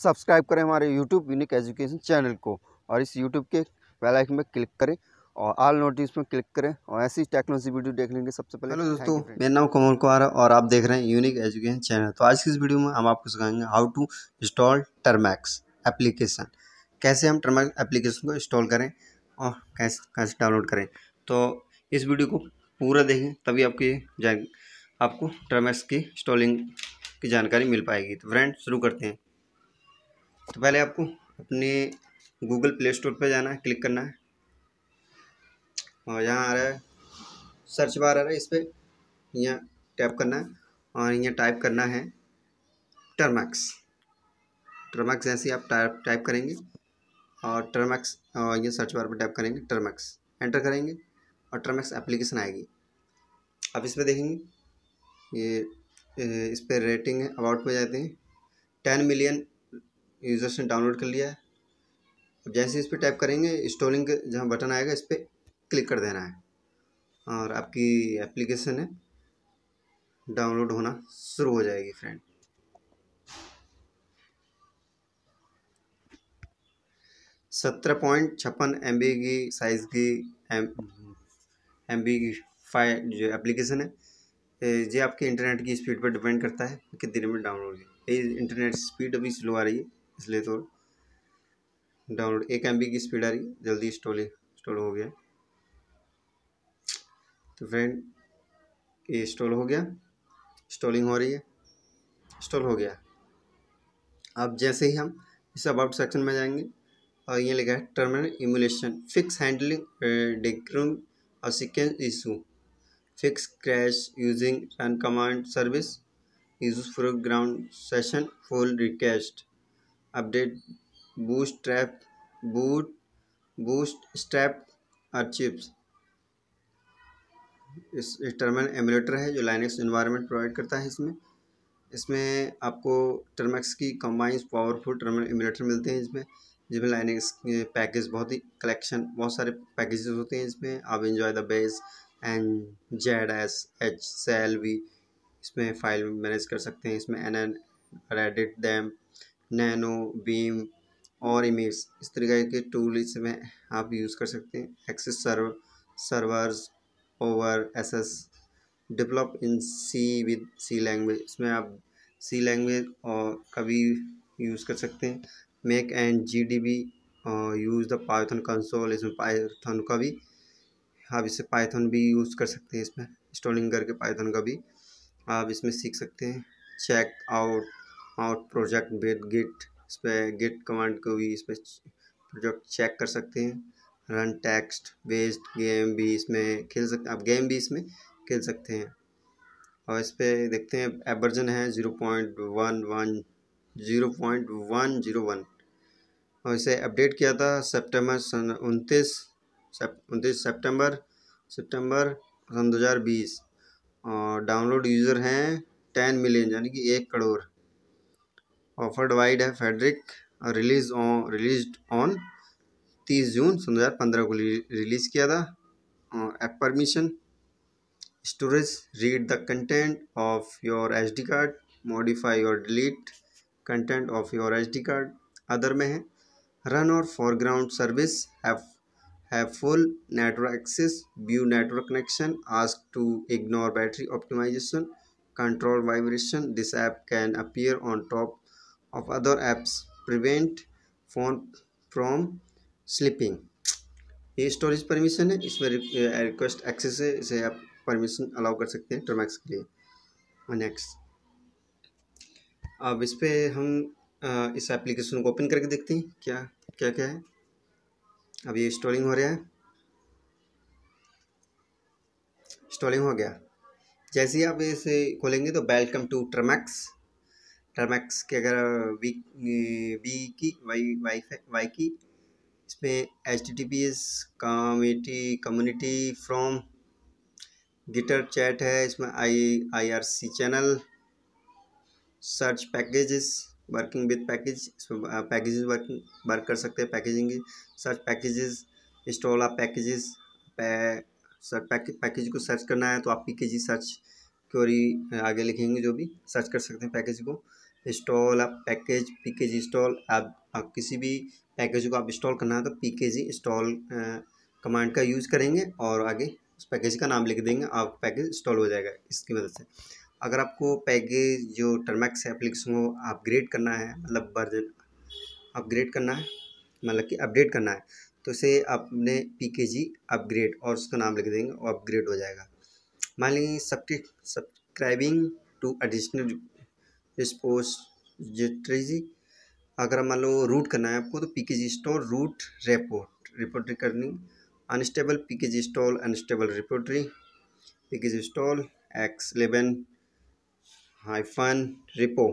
Subscribe करें हमारे YouTube unique education channel को और इस यूट्यूब के बेल आइकन में क्लिक करें और ऑल नोटिस में क्लिक करें और ऐसी टेक्नोलॉजी वीडियो देख लेंगे सबसे पहले। हेलो दोस्तों मेरा नाम कमल कुमार है और आप देख रहे हैं यूनिक एजुकेशन चैनल। तो आज की इस वीडियो में हम आपको सिखाएँगे how to install Termux application कैसे हम टर्मैक्स एप्लीकेशन को इंस्टॉल करें और कैसे कैसे डाउनलोड करें। तो इस वीडियो को पूरा देखें तभी आपकी जान आपको टर्मैक्स की इंस्टॉलिंग की जानकारी मिल पाएगी। तो फ्रेंड शुरू करते हैं। तो पहले आपको अपने गूगल प्ले स्टोर पर जाना है, क्लिक करना है। और यहाँ आ रहा है, सर्च बार आ रहा है, इस पर यहाँ टैप करना है और यहाँ टाइप करना है टर्मैक्स। टर्मैक्स ऐसे आप टाइप टाइप करेंगे और टर्मैक्स, और ये सर्च बार पर टाइप करेंगे टर्मैक्स। एंटर करेंगे और टर्मैक्स एप्लीकेशन आएगी। अब इस पर देखेंगे, ये इस पर रेटिंग है, अबाउट पे जाते हैं। टेन मिलियन यूज़र्स ने डाउनलोड कर लिया है। अब जैसे इस पर टाइप करेंगे इंस्टॉलिंग जहाँ बटन आएगा, इस पर क्लिक कर देना है। और आपकी एप्लीकेशन है, डाउनलोड होना शुरू हो जाएगी फ्रेंड सत्रह पॉइंट छप्पन एम की साइज़ की एम एम बी की फ़ाइल जो एप्लीकेशन है, ये आपके इंटरनेट की स्पीड पर डिपेंड करता है कितने दिन में डाउनलोड ये इंटरनेट स्पीड अभी स्लो आ रही है। इसलिए तो डाउनलोड, एक एमबी की स्पीड आ रही, जल्दी इंस्टॉल इंस्टॉल हो गया। तो फ्रेंड ये इंस्टॉल हो गया इंस्टॉलिंग हो रही है इंस्टॉल हो गया। अब जैसे ही हम इस अबाउट सेक्शन में जाएँगे, और ये लिखा है टर्मिनल इमुलेशन फिक्स हैंडलिंग डिग्रूम और sequence issue fix crash using run command service use ground session full request update boost trap boot boost strap chips इस टर्मल एमुलेटर है जो लाइनेक्स इन्वायरमेंट प्रोवाइड करता है इसमें। इसमें आपको टर्मैक्स की कम्बाइंस पावरफुल टर्मल एमुलेटर मिलते हैं इसमें, जिसमें लाइनेक्स पैकेज बहुत ही कलेक्शन बहुत सारे पैकेजेस होते हैं इसमें। आप enjoy the bash and Z S H shell भी इसमें फ़ाइल मैनेज कर सकते हैं। इसमें एन एन रेडिट दैम नैनो, बीम और इमेज। इस तरीके के टूल इसमें आप यूज़ कर सकते हैं। Access serve servers over S S develop in C with C language इसमें आप सी लैंग्वेज और का भी यूज़ कर सकते हैं। Make and G D B use the Python console इसमें पाइथन का भी, आप इससे पाइथन भी यूज़ कर सकते हैं इसमें। इंस्टॉलिंग करके पाइथन का भी आप इसमें सीख सकते हैं। चेक आउट आउट प्रोजेक्ट बेट गिट इस पर गिट कमांड को भी इस पर प्रोजेक्ट चेक कर सकते हैं। रन टेक्स्ट बेस्ड गेम भी इसमें खेल सकते आप गेम भी इसमें खेल सकते हैं। और इस पर देखते हैं ऐप वर्जन है zero point one one zero point one zero one और इसे अपडेट किया था सितंबर सन, उनतीस उनतीस सितंबर सितंबर सन दो हज़ार बीस। और डाउनलोड यूज़र हैं टेन मिलियन यानी कि एक करोड़। ऑफर्ड वाइड है Fredrik release on release on तीस जून सन हज़ार पंद्रह को रिलीज़ किया था। App permission, storage, read the content of your H D card, modify और delete content of your H D card other में है। रन और foreground service have full network access, view network connection, ask to ignore battery optimization, control vibration, this app can appear on top of other apps prevent phone from sleeping ये storage permission है, इसमें request access है, इसे आप permission allow कर सकते हैं Termux के लिए। नेक्स्ट अब इस पर हम इस एप्लीकेशन को ओपन करके देखते हैं, क्या क्या क्या है। अब ये इंस्टॉलिंग हो रहा है। इंस्टॉलिंग हो गया। जैसे ही आप इसे खोलेंगे तो वेलकम टू टर्मैक्स टर्मैक्स के अगर वी वी की वाई वाई वाई की, इसमें H T T P S community community from Gitter chat है, इसमें I I R C channel search packages working with package इसमें पैकेजेस वर्किंग वर्क कर सकते हैं पैकेजिंग सर्च पैकेजेस इंस्टॉल आप पैकेजेस सर्च पैकेज पैकेज को search करना है तो आप पी के जी सर्च क्योरी आगे लिखेंगे जो भी सर्च कर सकते हैं पैकेज को। इंस्टॉल आप पैकेज पीकेजी इंस्टॉल आप, आप किसी भी पैकेज को आप इंस्टॉल करना है तो P K G install command का यूज़ करेंगे और आगे उस पैकेज का नाम लिख देंगे आप पैकेज इंस्टॉल हो जाएगा इसकी मदद से। अगर आपको पैकेज जो टर्मैक्स एप्लीकेशन को अपग्रेड करना है मतलब वर्जन अपग्रेड करना है मतलब कि अपडेट करना है तो इसे आपने पी के जी अपग्रेड और उसका नाम लिख देंगे और अपग्रेड हो जाएगा। मान लीजिए सब्सक्राइबिंग टू एडिशनल रिस्पोजिटरी अगर मान लो रूट करना है आपको तो P K G store root report report करनी। Unstable P K G stall, unstable repository. P K G stall, X eleven hyphen repo.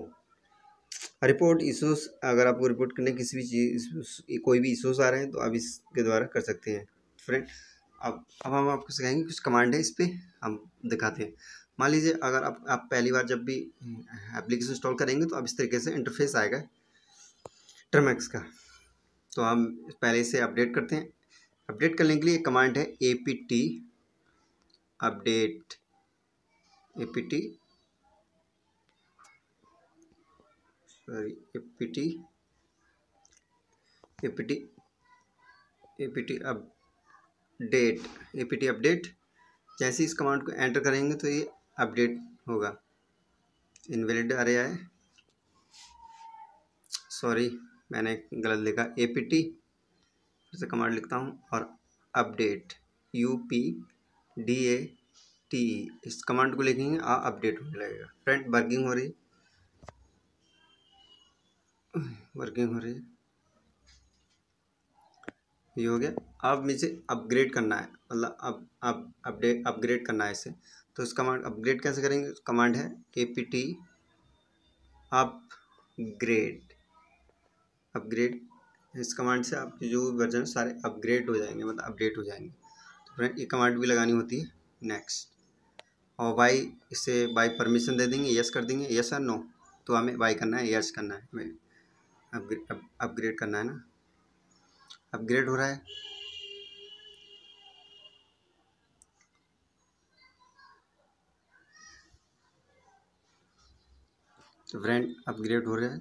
Report issues अगर आपको रिपोर्ट करने किसी भी चीज़ कोई भी इशूज़ आ रहे हैं तो आप इसके द्वारा कर सकते हैं। फ्रेंड, अब अब हम आपको सिखाएँगे कुछ कमांड है इस पर हम दिखाते हैं। मान लीजिए अगर आप आप पहली बार जब भी एप्लीकेशन इंस्टॉल करेंगे तो अब इस तरीके से इंटरफेस आएगा टर्मैक्स का। तो हम पहले से अपडेट करते हैं। अपडेट करने के लिए एक कमांड है A P T update A P T sorry A P T A P T A P T update A P T update जैसे इस कमांड को एंटर करेंगे तो ये अपडेट होगा। इनवैलिड आ रहा है। सॉरी मैंने गलत लिखा। एपीटी फिर से कमांड लिखता हूँ और update U P D A T E command को लिखेंगे, आ अपडेट होने लगेगा। फ्रेंड वर्किंग हो रही वर्किंग हो रही है। ये हो गया। अब मुझे अपग्रेड करना है। मतलब अब अब अपडेट अपग्रेड करना है इसे। तो इस कमांड अपग्रेड कैसे करेंगे? कमांड है A P T upgrade upgrade इस कमांड से आपके जो वर्जन सारे अपग्रेड हो जाएँगे मतलब अपडेट हो जाएँगे। तो फ्रेंड, ये कमांड भी लगानी होती है। नेक्स्ट और वाई इसे बाई परमिशन दे देंगे यस कर देंगे यस और नो तो हमें बाई करना है यस करना है। अपग्रेड अपग्रेड करना है ना? अपग्रेड हो रहा है। तो फ्रेंड अपग्रेड हो रहा है।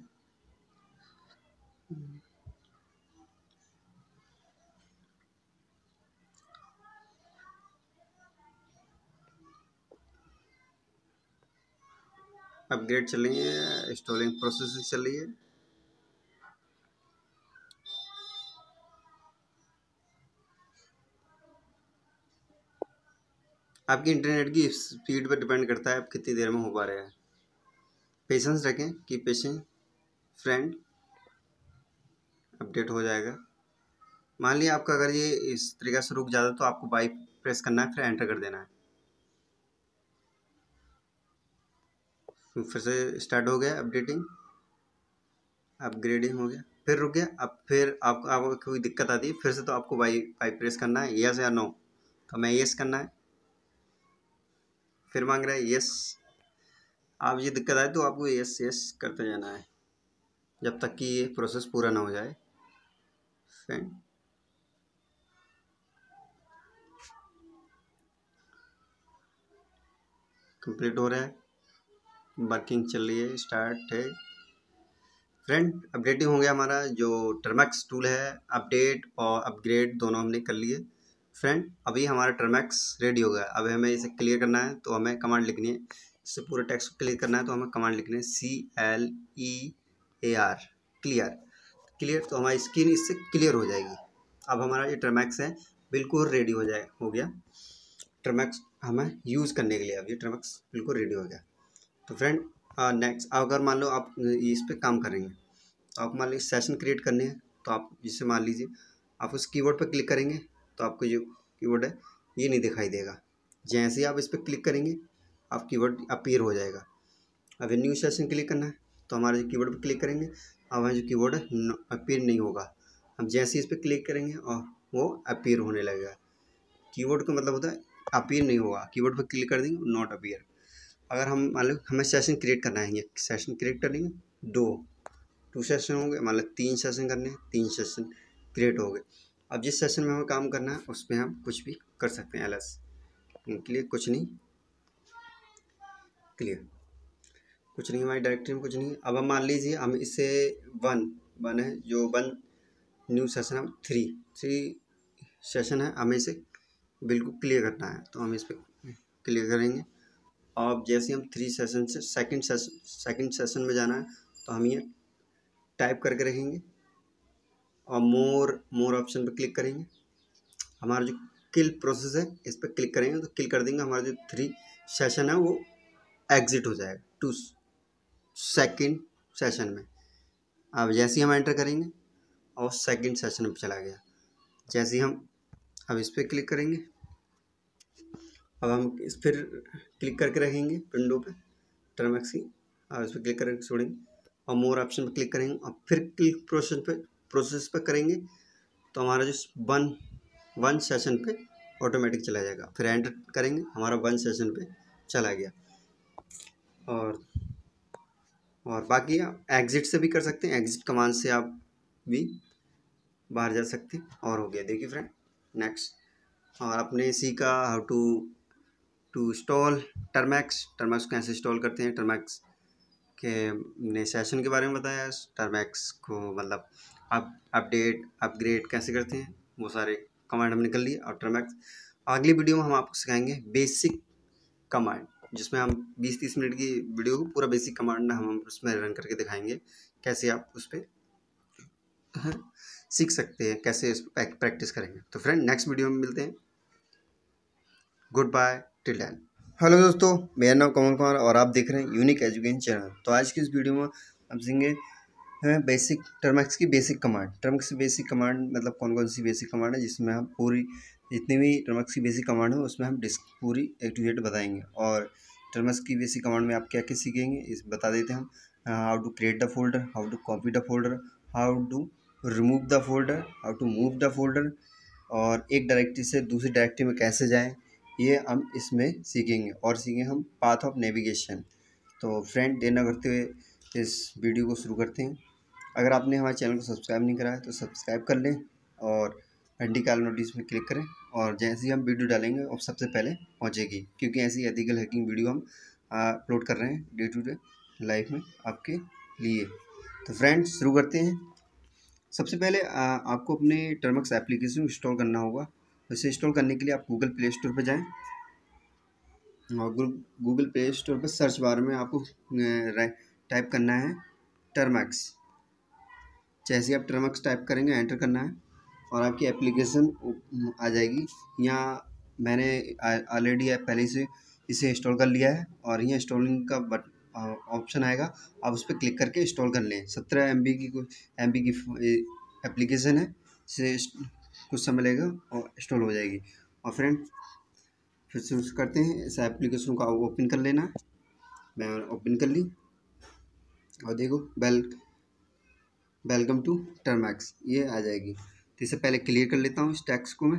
अपग्रेड चल रही है इंस्टॉलिंग प्रोसेस चल रही है। आपकी इंटरनेट की स्पीड पर डिपेंड करता है, आप कितनी देर में हो पा रहे हैं। पेशेंस रखें कि पेशेंस फ्रेंड अपडेट हो जाएगा। मान लिया आपका अगर ये इस तरीके से रुक जाता तो आपको बाई प्रेस करना है, फिर एंटर कर देना है। फिर से स्टार्ट हो गया अपडेटिंग अपग्रेडिंग हो गया। फिर रुक गया, अब फिर आपको आपको कोई दिक्कत आती है, फिर से तो आपको बाई बाई प्रेस करना है यस या नो तो हमें यस करना है। फिर मांग रहा है यस आप ये दिक्कत आए तो आपको यस यस करते जाना है। जब तक कि ये प्रोसेस पूरा ना हो जाए। फ्रेंड कंप्लीट हो रहा है। वर्किंग चल रही है स्टार्ट है। फ्रेंड अपडेटिंग हो गया हमारा। जो टर्मैक्स टूल है अपडेट और अपग्रेड दोनों हमने कर लिए। फ्रेंड अभी हमारा टर्मैक्स रेडी हो गया। अब हमें इसे क्लियर करना है तो हमें कमांड लिखनी है। इससे पूरे टेक्स्ट को क्लियर करना है तो हमें कमांड लिखना है C L E A R clear clear तो हमारी स्क्रीन इससे क्लियर हो जाएगी। अब हमारा ये ट्रमैक्स है, बिल्कुल रेडी हो जाए, हो गया। ट्रमैक्स हमें यूज़ करने के लिए अब ये टर्मैक्स बिल्कुल रेडी हो गया। तो फ्रेंड नेक्स्ट अगर मान लो आप इस पर काम करेंगे तो आप मान लीजिए सेशन क्रिएट करने हैं तो आप जिससे मान लीजिए, आप उस कीवर्ड पर क्लिक करेंगे तो आपको जो कीवर्ड है, ये नहीं दिखाई देगा। जैसे ही आप इस पर क्लिक करेंगे आप कीवर्ड अपीयर हो जाएगा। अब न्यू सेशन क्लिक करना है तो हमारे जो कीवर्ड पर क्लिक करेंगे, अब वहाँ जो कीवर्ड अपीयर नहीं होगा। हम जैसे इस पर क्लिक करेंगे, और वो अपीयर होने लगेगा। कीवर्ड का मतलब होता है अपीयर नहीं होगा। कीवर्ड पर क्लिक कर देंगे नॉट अपीयर अगर हम, मान लो, हमें सेशन क्रिएट करना है सेशन क्रिएट करेंगे दो। टू सेशन होंगे मान लो, तीन सेशन करने हैं, तीन सेशन क्रिएट हो गए। अब जिस सेशन में हमें काम करना है, उसमें हम कुछ भी कर सकते हैं एल एस लिए कुछ नहीं। क्लियर कुछ नहीं, हमारी डायरेक्टरी में कुछ नहीं। अब हम मान लीजिए, हम इसे वन वन है, जो वन न्यू सेशन है थ्री थ्री सेशन है, हमें इसे बिल्कुल क्लियर करना है। तो हम इस पर क्लियर करेंगे। अब जैसे हम थ्री सेशन से सेकंड सेशन सेकंड सेशन में जाना है तो हम ये टाइप करके रखेंगे और मोर मोर ऑप्शन पर क्लिक करेंगे। हमारा जो किल प्रोसेस है, इस पर क्लिक करेंगे तो क्लिक कर देंगे। हमारा जो थ्री सेशन है, वो एग्जिट हो जाएगा टू सेकंड सेशन में। अब जैसे ही हम एंटर करेंगे, और सेकंड सेशन में चला गया। जैसे ही हम, अब इस पर क्लिक करेंगे। अब हम इस फिर क्लिक करके रखेंगे विंडो पे टर्मैक्स और इस पर क्लिक करके छोड़ेंगे। और मोर ऑप्शन पर क्लिक करेंगे। और फिर क्लिक प्रोसेस पे प्रोसेस पर करेंगे। तो हमारा जो वन वन सेशन पे ऑटोमेटिक चला जाएगा। फिर एंटर करेंगे। हमारा वन सेशन पे चला गया। और और बाकी आप एग्ज़िट से भी कर सकते हैं। एग्ज़िट कमांड से आप भी बाहर जा सकते हैं। और हो गया। देखिए फ्रेंड नेक्स्ट और अपने सीखा how to to install Termux Termux कैसे इंस्टॉल करते हैं? टर्मैक्स के ने सेशन के बारे में बताया। टर्मैक्स को मतलब अप अपडेट अपग्रेड कैसे करते हैं? वो सारे कमांड हमने कर लिए। और टर्मैक्स अगली वीडियो में हम आपको सिखाएँगे बेसिक कमांड जिसमें हम 20-30 मिनट की वीडियो को पूरा बेसिक कमांड हम उसमें रन करके दिखाएँगे, कैसे आप उस पर सीख सकते हैं, कैसे इस पर प्रैक्टिस करेंगे। तो फ्रेंड नेक्स्ट वीडियो में मिलते हैं। Good bye till then hello दोस्तों, मेरा नाम कमल कुमार और आप देख रहे हैं यूनिक एजुकेशन चैनल तो आज की इस वीडियो में हम सीखेंगे बेसिक टर्मक्स की बेसिक कमांड टर्मक्स की बेसिक कमांड मतलब कौन कौन सी बेसिक कमांड है, जिसमें हम पूरी जितनी भी टर्मक्स की बेसिक कमांड है, उसमें हम डिस्क पूरी एक टू बताएँगे। और टर्मक्स की बेसिक कमांड में आप क्या क्या सीखेंगे, इस बता देते हैं हम। How to create the folder how to copy the folder how to remove the folder how to move the folder और एक डायरेक्टरी से दूसरी डायरेक्टरी में कैसे जाएँ, ये हम इसमें सीखेंगे। और सीखेंगे हम पाथ ऑफ़ नेविगेशन तो फ्रेंड देना करते हुए इस वीडियो को शुरू करते हैं। अगर आपने हमारे चैनल को सब्सक्राइब नहीं करा है तो सब्सक्राइब कर लें और घंटी काल नोटिस में क्लिक करें और जैसे ही हम वीडियो डालेंगे वो सबसे पहले पहुंचेगी। क्योंकि ऐसी एथिकल हैकिंग वीडियो हम अपलोड कर रहे हैं डे टू डे लाइफ में आपके लिए। तो फ्रेंड्स शुरू करते हैं। सबसे पहले आ, आपको अपने टर्मक्स एप्लीकेशन इंस्टॉल करना होगा। इसे इंस्टॉल करने के लिए आप गूगल प्ले स्टोर पर जाएँ और गूगल प्ले स्टोर पर सर्च बार में आपको टाइप करना है टर्मैक्स जैसे आप टर्मैक्स टाइप करेंगे एंटर करना है और आपकी एप्लीकेशन आ जाएगी। यहाँ मैंने ऑलरेडी पहले से इसे इंस्टॉल कर लिया है और यहाँ इंस्टॉलिंग का बट ऑप्शन आएगा। आप उस पर क्लिक करके इंस्टॉल कर लें। सत्रह एमबी की कुछ एम की एप्लीकेशन है। इसे कुछ समय लगेगा और इंस्टॉल हो जाएगी। और फ्रेंड फिर से उस करते हैं। इस एप्लीकेशन को ओपन कर लेना। मैं ओपन कर ली। और देखो बेल वेलकम टू टर्मैक्स। ये आ जाएगी। तो इसे पहले क्लियर कर लेता हूँ इस टैक्स को मैं।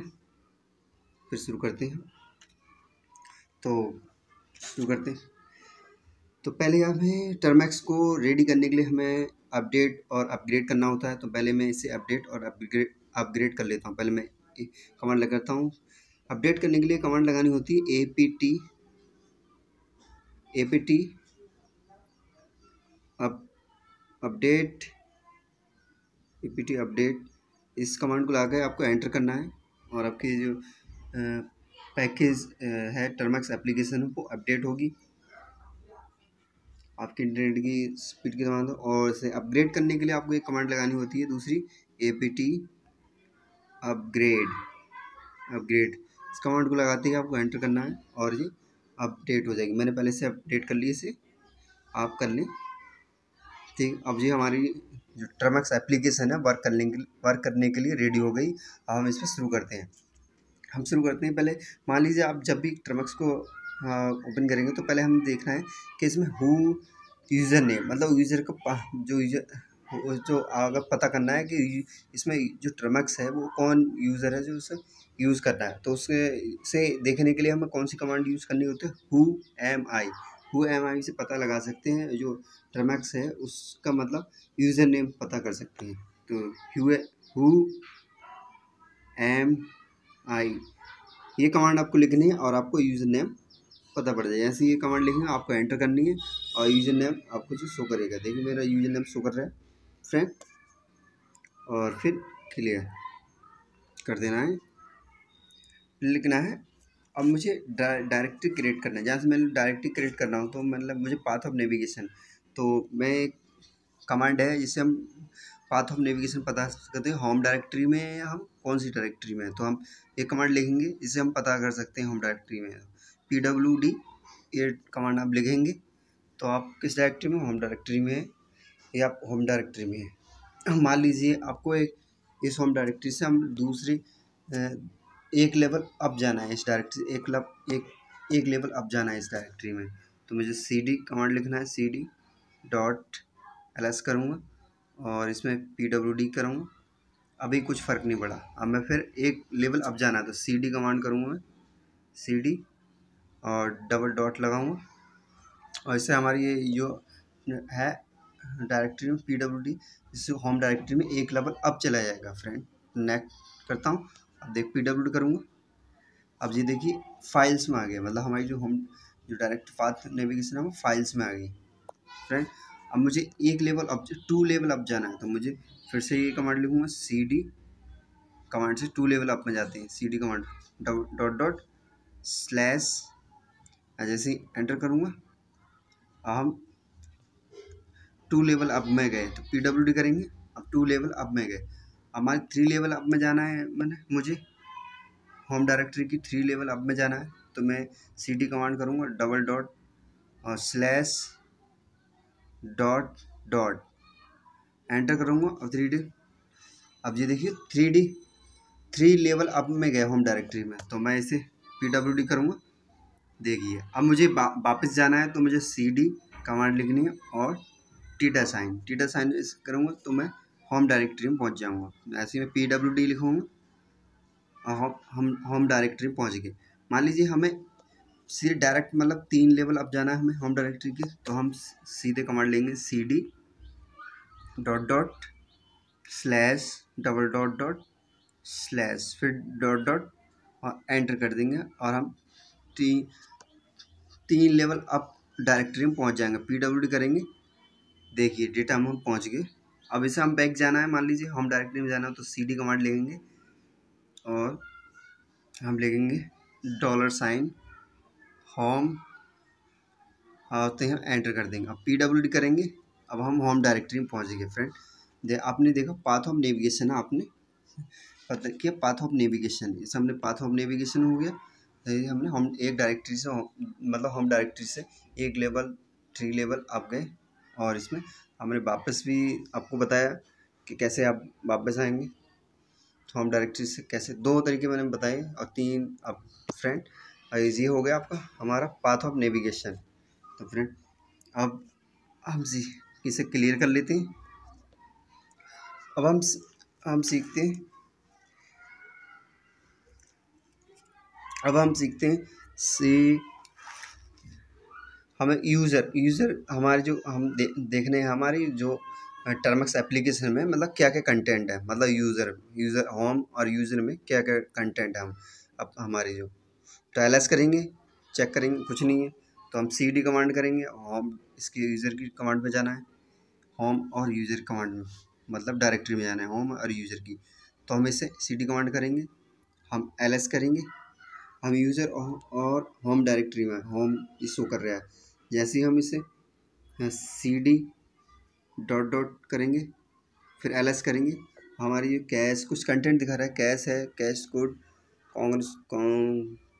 फिर शुरू करते हैं। तो शुरू करते हैं। तो पहले हमें टर्मैक्स को रेडी करने के लिए हमें अपडेट और अपग्रेड करना होता है। तो पहले मैं इसे अपडेट और अपग्रेड अपग्रेड कर लेता हूँ। पहले मैं कमांड लगाता हूँ। अपडेट करने के लिए कमांड लगानी होती है A P T A P T up, update T update. इस कमांड को लगा आपको एंटर करना है और आपकी जो पैकेज है टर्मैक्स एप्लीकेशन वो अपडेट होगी। आपके इंटरनेट की स्पीड के दौरान और इसे अपग्रेड करने के लिए आपको एक कमांड लगानी होती है, दूसरी A P T upgrade upgrade इस कमांड को लगाते ही आपको एंटर करना है और ये अपडेट हो जाएगी। मैंने पहले से अपडेट कर ली इसे। आप कर लें। ठीक। अब जी हमारी जो ट्रमक्स एप्लीकेशन है वर्क करने के वर्क करने के लिए रेडी हो गई। अब हम इस पर शुरू करते हैं। हम शुरू करते हैं। पहले मान लीजिए आप जब भी ट्रमक्स को ओपन करेंगे तो पहले हम देखना है कि इसमें हु यूज़र नेम मतलब यूज़र का जो यूज़र जो अगर पता करना है कि इसमें जो ट्रमक्स है, वो कौन यूज़र है जो उसे यूज़ करना है। तो उससे से देखने के लिए हमें कौन सी कमांड यूज़ करनी होती है? Who am I who am I से पता लगा सकते हैं, जो ट्रमक्स है, उसका मतलब यूज़र नेम पता कर सकते हैं। तो हु एम आई ये कमांड आपको लिखनी है और आपको यूज़र नेम पता पड़ जाए। ऐसे ये कमांड लिखेंगे आपको एंटर करनी है और यूज़र नेम आपको जो शो करेगा। देखिए मेरा यूज़र नेम शो कर रहा है फ्रेंड और फिर क्लियर कर देना है। लिखना है अब मुझे डायरेक्टरी क्रिएट करना है। जहाँ से मैं डायरेक्टरी क्रिएट कर रहा हूँ तो मतलब मुझे पाथ ऑफ़ नेविगेशन तो मैं एक कमांड है जिससे हम पाथ ऑफ़ नेविगेशन पता करते हैं। होम डायरेक्टरी में या हम कौन सी डायरेक्टरी में है? तो हम एक कमांड लिखेंगे जिससे हम पता कर सकते हैं होम डायरेक्टरी में। पी डब्ल्यू डी ये कमांड आप लिखेंगे तो आप किस डायरेक्टरी में? होम डायरेक्टरी में है, या होम डायरेक्टरी में है। मान लीजिए, आपको एक, इस होम डायरेक्टरी से हम दूसरी एक लेवल अप जाना है इस डायरेक्टरी एक लब एक एक लेवल अप जाना है इस डायरेक्टरी में। तो मुझे सी डी कमांड लिखना है C D dot L S करूँगा और इसमें पी डब्ल्यू डी करूँगा। अभी कुछ फ़र्क नहीं पड़ा। अब मैं फिर एक लेवल अप जाना है तो सी डी कमांड करूँगा मैं। सी डी और डबल डॉट लगाऊँगा। और इससे हमारी ये जो है डायरेक्टरी में पी डब्ल्यू डी जिससे होम डायरेक्टरी में एक लेवल अप चला जाएगा फ्रेंड नेक्स्ट करता हूँ। अब देख पी डब्ल्यू करूँगा। अब ये देखिए फाइल्स में आ गया। मतलब हमारी जो होम जो डायरेक्ट पाथ नेविगेशन है वो फाइल्स में आ गई। फ्रेंड अब मुझे एक level up two level up जाना है। तो मुझे फिर से ये कमांड लिखूँगा सी डी कमांड से टू लेवल अप में जाते हैं। C D command dot dot slash जैसे एंटर करूँगा। हम टू लेवल अप में गए। तो पी डब्ल्यू डी करेंगे। अब टू लेवल अप में गए। हमारे थ्री लेवल अप में जाना है मैंने, मुझे। होम डायरेक्टरी की थ्री लेवल अप में जाना है तो मैं सी डी कमांड करूँगा डबल डॉट और स्लैश डॉट डॉट एंटर करूँगा और थ्री डी अब ये देखिए three D three level up में गया होम डायरेक्टरी में तो मैं इसे पी डब्ल्यू डी करूँगा। देखिए, अब मुझे वापस जाना है तो मुझे सी डी कमांड लिखनी है और टीटा साइन टीटा साइन करूँगा तो मैं होम डायरेक्टरी में पहुँच जाऊँगा। ऐसे में पी डब्ल्यू डी लिखूँगा और हम, होम डायरेक्टरी में पहुँच गए। मान लीजिए हमें सीधे डायरेक्ट मतलब तीन लेवल अब जाना है हमें होम डायरेक्टरी की तो हम सीधे कमांड लेंगे C D dot dot slash double dot dot slash फिर डॉट डॉट और एंटर कर देंगे और हम तीन तीन लेवल अप डायरेक्टरी में पहुँच जाएँगे। पी डब्ल्यू डी करेंगे। देखिए डेटा हम पहुँच गए। अब इसे हम बैक जाना है, मान लीजिए होम डायरेक्टरी में जाना है तो सी डी कमांड लेंगे और हम लेंगे डॉलर साइन होम आते हैं एंटर कर देंगे। अब पी डब्ल्यू डी करेंगे, अब हम होम डायरेक्टरी में पहुँचेंगे फ्रेंड दे, आपने देखा पाथ ऑफ़ नेविगेशन है आपने? पता किया पाथ ऑफ़ नेविगेशन इस हमने पाथ ऑफ़ नेविगेशन हो गया। हमने हम एक डायरेक्टरी से मतलब होम डायरेक्टरी से एक लेवल थ्री लेवल आप गए। और इसमें हमने वापस भी आपको बताया कि कैसे आप वापस आएँगे। तो हम डायरेक्टरी से कैसे, दो तरीके मैंने बताए और तीन अब फ्रेंड ये हो गया आपका, हमारा पाथ ऑफ़ नेविगेशन तो फ्रेंड अब हम इसे क्लियर कर लेते हैं। अब हम हम सीखते हैं। अब हम सीखते हैं सी हमें यूज़र यूज़र हमारे जो हम दे, देखने हमारी जो टर्मक्स एप्लीकेशन में मतलब क्या क्या कंटेंट है? मतलब यूज़र यूज़र होम और यूज़र में क्या क्या कंटेंट है हम अब हमारी जो। एल करेंगे चेक करेंगे कुछ नहीं है तो हम सी डी कमांड करेंगे होम इसके यूज़र की कमांड में जाना है होम और यूज़र कमांड में मतलब डायरेक्टरी में जाना है होम और यूज़र की। तो हम इसे सी डी कमांड करेंगे हम एल एस करेंगे हम यूज़र और होम डायरेक्टरी में होम शो कर रहा है। जैसे ही हम इसे सी डी डॉट डॉट करेंगे, फिर एल एस करेंगे। हमारी ये कैश कुछ कंटेंट दिखा रहा है। कैश है cache code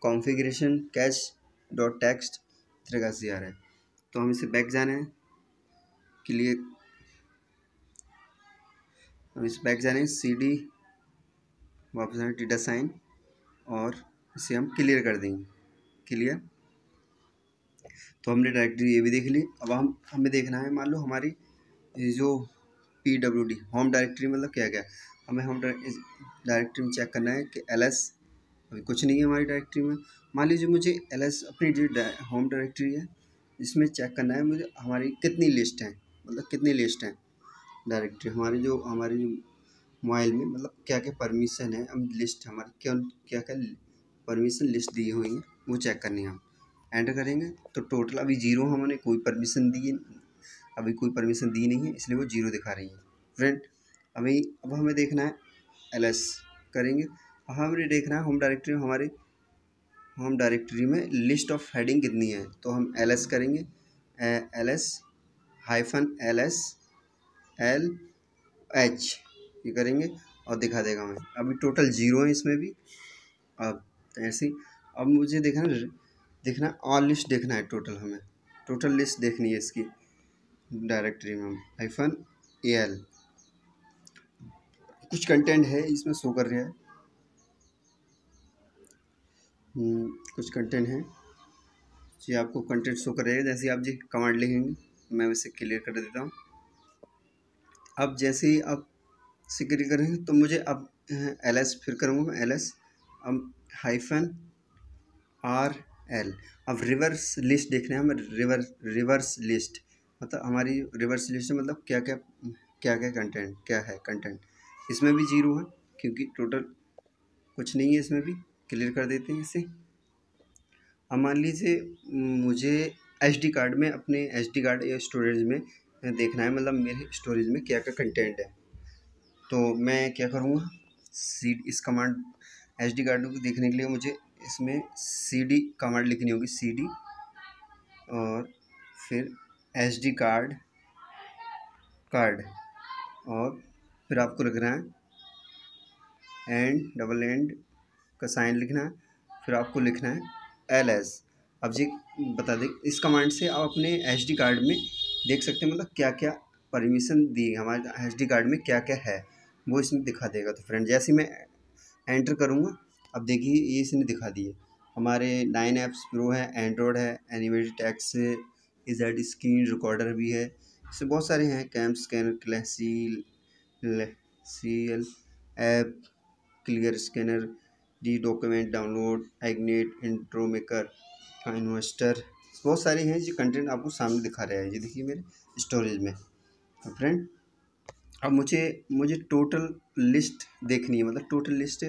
configuration cache dot text तरह से आ रहा है। तो हम इसे बैक जाना है क्लियर हम इसे बैक जाने सी डी वापस टीटा साइन और इसे हम क्लियर कर देंगे। क्लियर तो हमने डायरेक्टरी ये भी देख ली। अब हम, हमें देखना है, मान लो हमारी जो P W D home directory मतलब क्या क्या? हमें होम डायरेक्टरी में चेक करना है कि एल एस अभी कुछ नहीं है हमारी डायरेक्टरी में। मान लीजिए मुझे एल एस अपनी जो होम डायरेक्टरी है, इसमें चेक करना है मुझे हमारी कितनी लिस्ट हैं मतलब कितनी लिस्ट हैं डायरेक्टरी हमारी जो हमारी जो मोबाइल में मतलब क्या क्या परमिशन है, हम लिस्ट हमारी क्या क्या क्या परमिशन लिस्ट दी हुई है, वो चेक करनी है हम। एंटर करेंगे तो टोटल अभी ज़ीरो हमने कोई परमिशन दी अभी कोई परमिशन दी नहीं है, इसलिए वो ज़ीरो दिखा रही है। फ्रेंड अभी, अब हमें देखना है एल एस करेंगे। हमें देखना है होम डायरेक्टरी में हमारे होम डायरेक्टरी में लिस्ट ऑफ़ हेडिंग कितनी है तो हम एल एस करेंगे। L S hyphen L S L H ये करेंगे, और दिखा देगा हमें। अभी टोटल ज़ीरो है इसमें भी। अब, ऐसे अब मुझे देखना देखना ऑल लिस्ट देखना है टोटल हमें। टोटल लिस्ट देखनी है इसकी। डायरेक्टरी में हाइफन ए एल कुछ कंटेंट है इसमें शो कर रहा है। हम्म, कुछ कंटेंट है। जी आपको कंटेंट शो कर रहे हैं जैसे आप जी कमांड लिखेंगे मैं वैसे क्लियर कर देता हूँ। अब जैसे ही आप से क्लियर करेंगे तो मुझे अब एल एस फिर करूँगा मैं एल एस अब हाइफन आर एल अब रिवर्स लिस्ट देखना है, हमें रिवर्स रिवर्स लिस्ट मतलब हमारी रिवर्स लिस्ट में मतलब क्या क्या क्या क्या कंटेंट क्या है कंटेंट इसमें भी ज़ीरो है, क्योंकि टोटल कुछ नहीं है इसमें भी क्लियर कर देते हैं इसे। अब मान लीजिए, मुझे एच डी कार्ड में, अपने एच डी कार्ड या स्टोरेज में देखना है मतलब मेरे स्टोरेज में क्या क्या कंटेंट है। तो मैं क्या करूँगा? सी इस कमांड एच डी कार्ड को देखने के लिए मुझे इसमें सी डी कमांड लिखनी होगी सी डी और फिर एच डी कार्ड कार्ड और फिर आपको लिखना है एंड डबल एंड का साइन लिखना है, फिर आपको लिखना है एल एस अब जी, बता दें, इस कमांड से आप अपने एच डी कार्ड में देख सकते हैं मतलब क्या क्या परमिशन दी हमारे एच डी कार्ड में क्या क्या है, वो इसमें दिखा देगा। तो फ्रेंड जैसे मैं एंटर करूँगा अब देखिए, ये इसने दिखा दिए हमारे नाइन ऐप्स प्रो है, एंड्रॉयड है, animated text EZ screen recorder भी है इससे बहुत सारे हैं, cam scanner classy C app, clear scanner, D document download, एग्नेट, intro maker, investor, बहुत सारे हैं जो कंटेंट आपको सामने दिखा रहा है, ये देखिए मेरे स्टोरेज में। फ्रेंड, अब मुझे मुझे टोटल लिस्ट देखनी है मतलब टोटल लिस्ट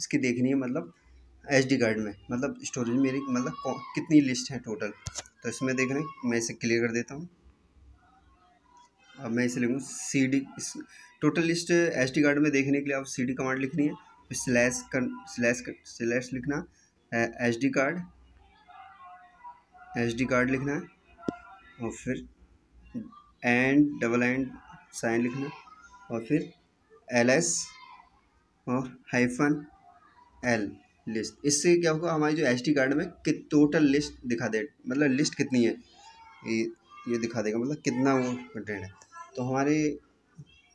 इसकी देखनी है मतलब एच डी कार्ड में। मतलब स्टोरेज मेरी मतलब कितनी लिस्ट है टोटल तो इसमें देख रहे हैं, मैं इसे क्लियर कर देता हूँ। अब मैं इसे लिखूँ C D total list H D card में देखने के लिए आप सी डी कमांड लिखनी है, फिर स्लैश कर स्लैश कर स्लैश लिखना H D card H D card लिखना है, और फिर एंड डबल एंड साइन लिखना और फिर एल एस और हाइफन एल लिस्ट इससे क्या होगा, हमारी जो डी कार्ड में कि टोटल लिस्ट दिखा दे मतलब लिस्ट कितनी है? ये ये दिखा देगा मतलब कितना वो कंटेंट है। तो हमारे,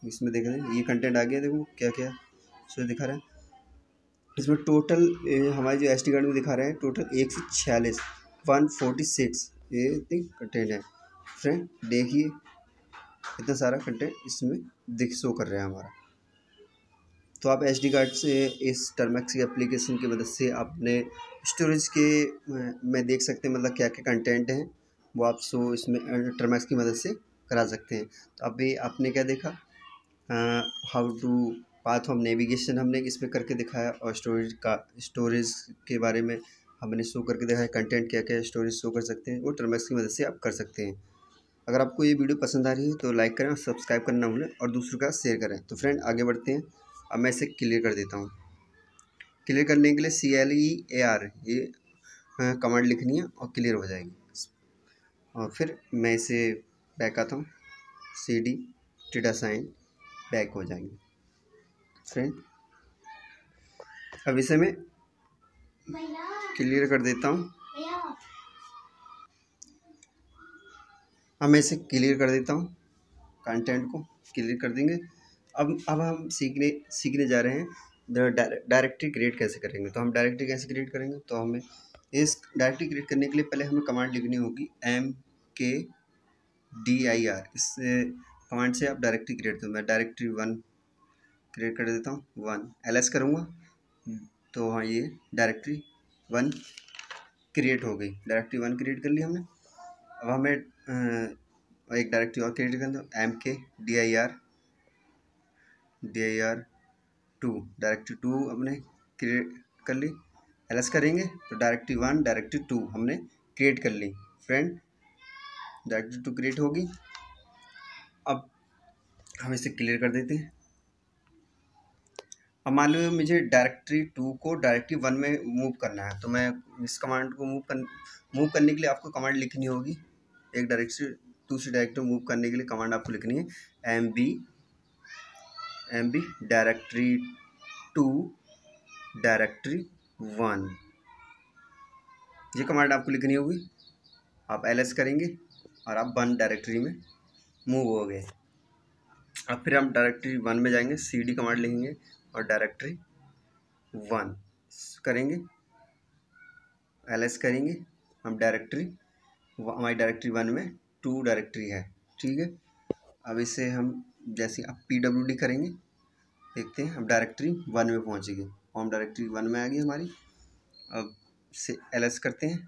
इसमें देख रहे हैं, ये कंटेंट आ गया, देखो क्या क्या सो दिखा रहा है। इसमें टोटल हमारे जो एस कार्ड में दिखा रहे हैं टोटल एक सौ छियालीस वन फोर्टी सिक्स ये कंटेंट है। फ्रेंड देखिए, इतना सारा कंटेंट इसमें दिख शो कर रहा है हमारा। तो आप डी कार्ड से इस टर्मैक्स की एप्लीकेशन की मदद से अपने स्टोरेज के में देख सकते हैं मतलब क्या क्या कंटेंट हैं, वो आप सो इसमें टर्मैक्स की मदद से करा सकते हैं। तो अभी आपने क्या देखा? How to path of navigation हमने इसमें करके दिखाया और स्टोरेज का स्टोरेज के बारे में हमने शो करके दिखाया कंटेंट क्या क्या स्टोरेज शो कर सकते हैं, वो टर्मैक्स की मदद से आप कर सकते हैं। अगर आपको ये वीडियो पसंद आ रही है तो लाइक करें और सब्सक्राइब करना भूलें और दूसरों का शेयर करें। तो फ्रेंड आगे बढ़ते हैं। अब मैं इसे क्लियर कर देता हूँ। क्लियर करने के लिए C L E A R ये कमांड लिखनी है और क्लियर हो जाएगी। और फिर मैं इसे बैक आता हूँ। सी डी टीडा साइन बैक हो जाएँगे। फ्रेंड अब इसे मैं क्लियर कर देता हूँ। अब मैं इसे क्लियर कर देता हूँ। कंटेंट को क्लियर कर देंगे। अब अब हम सीखने सीखने जा रहे हैं डायरेक्टरी क्रिएट कैसे करेंगे। तो हम डायरेक्टरी कैसे क्रिएट करेंगे? तो हमें इस डायरेक्टरी क्रिएट करने के लिए पहले हमें कमांड लिखनी होगी M K D I R. इस कमांड से आप डायरेक्टरी क्रिएट करो, मैं डायरेक्टरी वन क्रिएट कर देता हूँ, वन। एल एस करूँगा। तो हाँ ये डायरेक्टरी वन क्रिएट हो गई। डायरेक्टरी वन क्रिएट कर ली हमने। अब हमें एक डायरेक्टरी और क्रिएट कर दो M K D I R. D I R two directory two हमने क्रिएट कर ली। एल एस करेंगे तो डायरेक्टरी वन डायरेक्टरी टू हमने क्रिएट कर ली। फ्रेंड डायरेक्टरी टू क्रिएट होगी। अब हम इसे क्लियर कर देते हैं। अब मान लो मुझे डायरेक्टरी टू को डायरेक्टरी वन में मूव करना है तो मैं इस कमांड को मूव कर मूव करने के लिए आपको कमांड लिखनी होगी। एक डायरेक्टरी टू से डायरेक्टरी मूव करने के लिए कमांड आपको लिखनी है M B M B directory two directory one ये कमांड आपको लिखनी होगी। आप एल एस करेंगे और आप वन डायरेक्टरी में मूव हो गए। अब फिर हम डायरेक्टरी वन में जाएँगे सी डी कमांड लिखेंगे और डायरेक्टरी वन करेंगे। एल एस करेंगे। हम डायरेक्टरी हमारी डायरेक्टरी वन में टू डायरेक्टरी है। ठीक है? अब इसे हम जैसे आप पी डब्ल्यू डी करेंगे, देखते हैं, अब डायरेक्टरी वन में पहुँचेगी। होम डायरेक्टरी वन में आ गई हमारी। अब से एल एस करते हैं।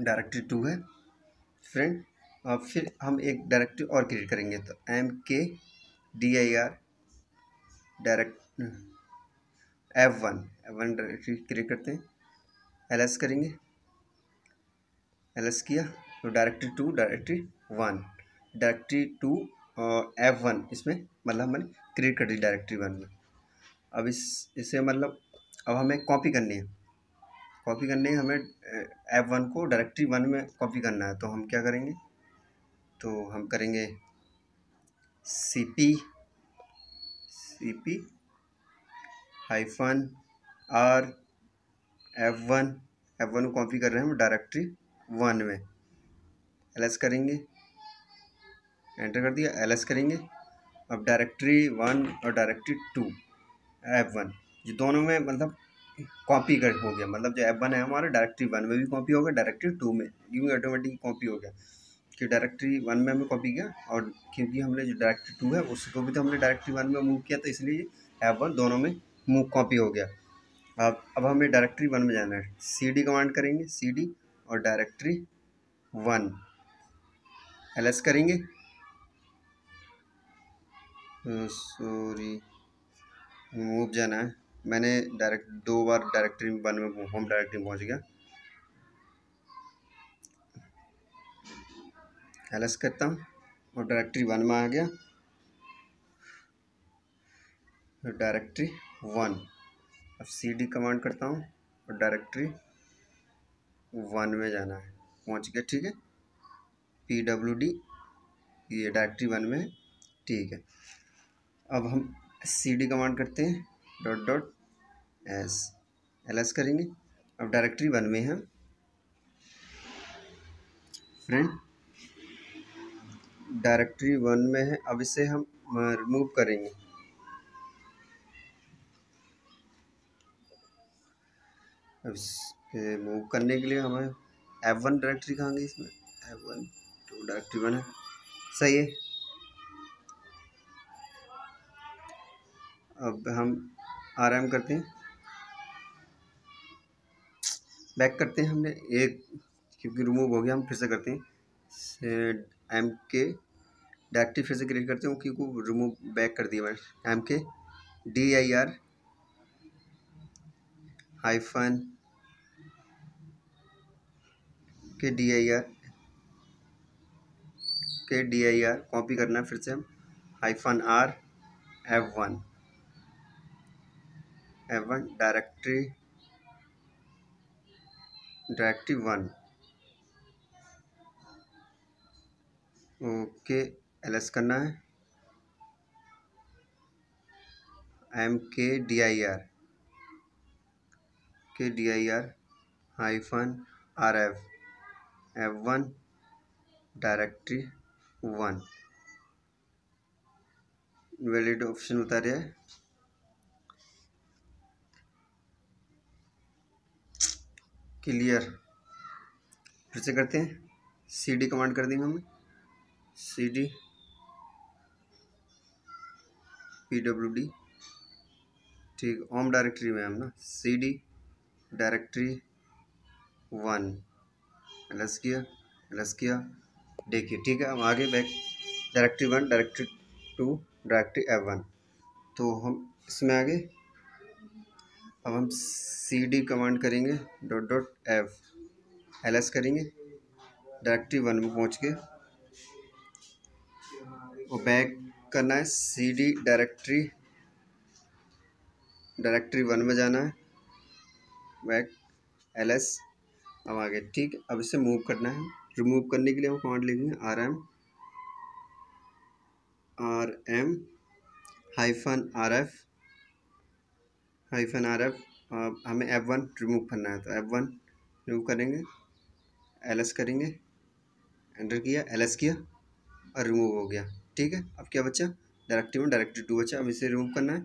डायरेक्टरी टू है। फ्रेंड अब फिर हम एक डायरेक्टरी और क्रिएट करेंगे। तो M K D I R direct F one F one directory create करते हैं। एल एस करेंगे। एल एस किया। तो directory two directory one directory two F one इसमें मतलब हमने क्रिएट कर दी डायरेक्टरी वन में। अब इस, इसे मतलब अब हमें कॉपी करनी है। कॉपी करनी है, हमें एफ़ वन को डायरेक्टरी वन में कॉपी करना है। तो हम क्या करेंगे? तो हम करेंगे C P C P hyphen R F one F one को कॉपी कर रहे हैं हम डायरेक्टरी वन में। एल एस करेंगे। एंटर कर दिया एल एस करेंगे। अब डायरेक्टरी वन और डायरेक्टरी टू एफ़ वन ये दोनों में मतलब कॉपी कर हो गया। मतलब जो एफ़ वन है हमारा डायरेक्टरी वन में भी कॉपी हो गया डायरेक्टरी टू में। यूँ ऑटोमेटिक कॉपी हो गया। कि डायरेक्टरी वन में हमें कॉपी किया और क्योंकि हमने जो डायरेक्टरी टू है, उसको भी तो हमने डायरेक्टरी वन में मूव किया तो इसलिए एफ़ वन दोनों में मूव कॉपी हो गया। अब अब हमें डायरेक्टरी वन में जाना है। सी डी कमांड करेंगे सी डी और डायरेक्टरी वन एल एस करेंगे। सॉरी। मूव जाना है। मैंने डायरेक्ट दो बार डायरेक्टरी वन में होम डायरेक्टरी में पहुँच गया। एल करता हूँ। और डायरेक्टरी वन में आ गया। डायरेक्टरी वन अब सी डी कमांड करता हूँ। और डायरेक्टरी वन में जाना है। पहुँच गया, ठीक है? पी डब्ल्यू डी ये डायरेक्टरी वन में ठीक है। अब हम सी डी कमांड करते हैं dot dot S L S करेंगे। अब डायरेक्टरी वन में है। फ्रेंड डायरेक्टरी वन में है। अब इसे हम रिमूव करेंगे। अब इसे मूव करने के लिए हमें एफ़ वन डायरेक्टरी कहाँ गई इसमें? F one two directory one है। सही है। अब हम आराम करते हैं। बैक करते हैं हमने। एक, क्योंकि रिमूव हो गया, हम फिर से करते हैं। एम के डायरेक्टरी फिर से क्रिएट करते हैं। क्योंकि रिमूव बैक कर दिया मैंने। M K D I R hyphen K D I R K D I R copy करना है फिर से हम। Hyphen R F one F one directory directory one. Okay L S करना है। M K D I R K D I R hyphen R F F one directory one. Valid option बता रहा है क्लियर। फिर से करते हैं। C D command कर देंगे हमें C D P W D ठीक होम डायरेक्टरी में हम ना। C D directory one LS किया एलएस किया। देखिए, ठीक है हम आगे back directory one directory two directory F one तो हम, इसमें आगे अब हम सी डी कमांड करेंगे dot dot F L S करेंगे डायरेक्टरी वन में पहुँच के और बैक करना है C D directory directory one में जाना है बैक एल एस अब आगे, ठीक, अब इसे मूव करना है। रिमूव करने के लिए हम कमांड लिखेंगे R M R M hyphen R F hyphen R F हमें एफ़ वन रिमूव करना है तो एफ़ वन रिमूव करेंगे एल एस करेंगे एंटर किया एल एस किया और रिमूव हो गया, ठीक है? अब क्या बचा? डायरेक्टिव वन डायरेक्टिव टू बचा, अब इसे रिमूव करना है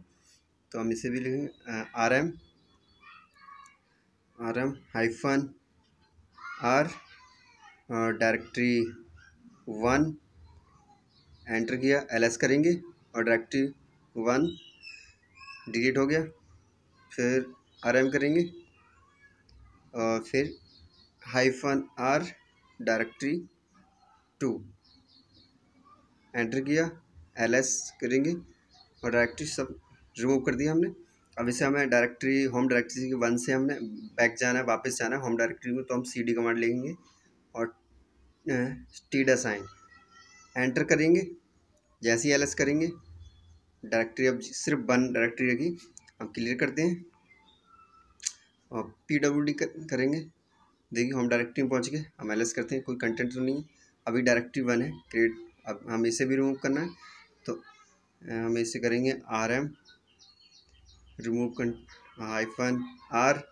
तो हम इसे भी लिखेंगे R M R M hyphen R directory one enter किया एल एस करेंगे और डायरेक्टरी वन डिलीट हो गया फिर आर एम करेंगे और फिर hyphen R directory two. Enter किया, एल एस करेंगे और डायरेक्टरी सब रिमूव कर दिया हमने। अब इसे हमें डायरेक्टरी, होम डायरेक्टरी के वन से हमने बैक जाना है, वापस जाना है। होम डायरेक्टरी में तो हम सी डी कमांड लेंगे और टी डा साइन एंटर करेंगे, जैसे ही एल एस करेंगे, डायरेक्टरी अब सिर्फ़ वन डायरेक्टरी रखी हम क्लियर करते हैं। और पी डब्ल्यू डी करेंगे। देखिए होम डायरेक्टरी में पहुँच गए। हम एल करते हैं। कोई कंटेंट तो नहीं है। अभी डायरेक्टरी वन है। क्रिएट अब हम इसे भी रिमूव करना है। तो हम इसे करेंगे आर एम रिमूव कर hyphen R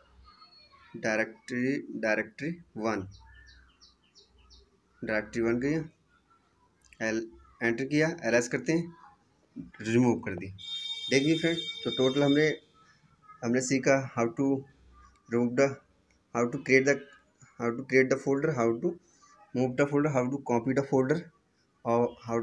directory directory one directory one किया एल एंटर किया। एल करते हैं। रिमूव कर दी देखिए फ्रेंड तो टोटल हमने हमने सीखा how to remove the how to create the how to create the folder how to move the folder how to copy the folder और हाउ